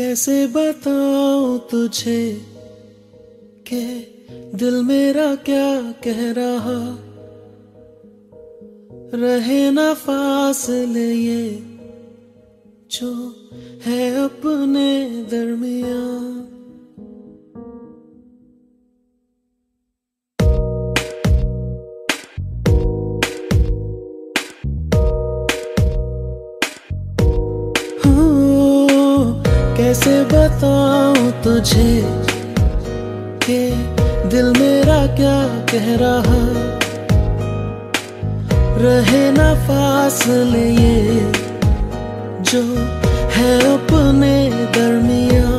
कैसे बताऊँ तुझे? के दिल मेरा क्या कह रहा? रहे ना फासले ये, जो है अपने दरमिया कैसे बताऊँ तुझे के दिल मेरा क्या कह रहा। रहे ना फासले ये जो है अपने दरमिया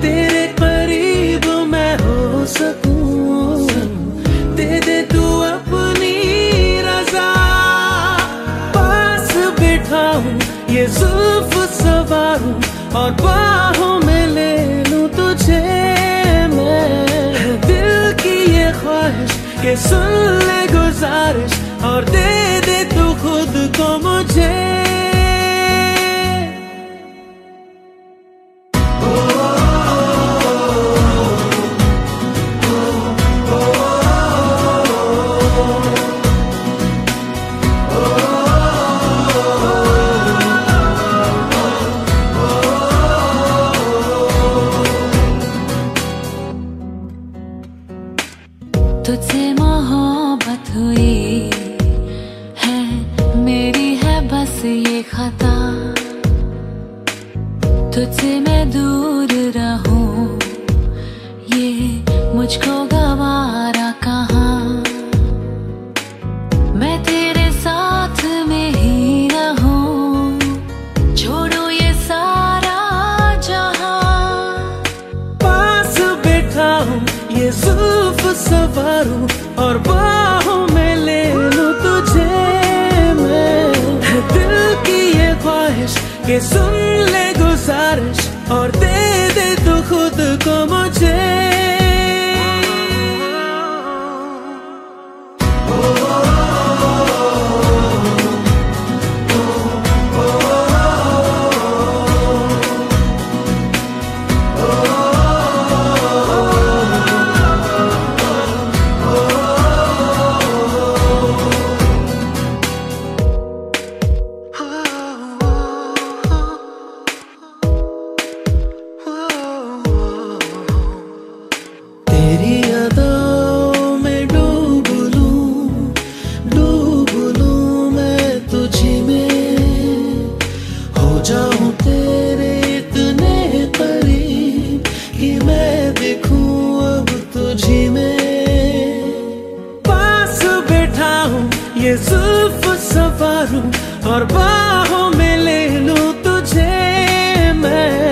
तेरे करीब मैं हो सकूँ। दे दे तू अपनी रजा। पास बैठा बिठाऊं ये सवारूं और बाहों में ले लूँ तुझे मैं। दिल की ये ख्वाहिश के सुन ले गुजारिश और दे तुझसे मोहब्बत हुई है, मेरी है बस ये खता। तुझसे मैं दूर रहूँ, ये मुझको सवारूं और बाहों में ले लू तुझे मैं। दिल की ये ख्वाहिश के सुन ले गुजारिश और दे दे तू खुद को मुझे। जुल्फ सवारू और बाहों में ले लूँ तुझे मैं।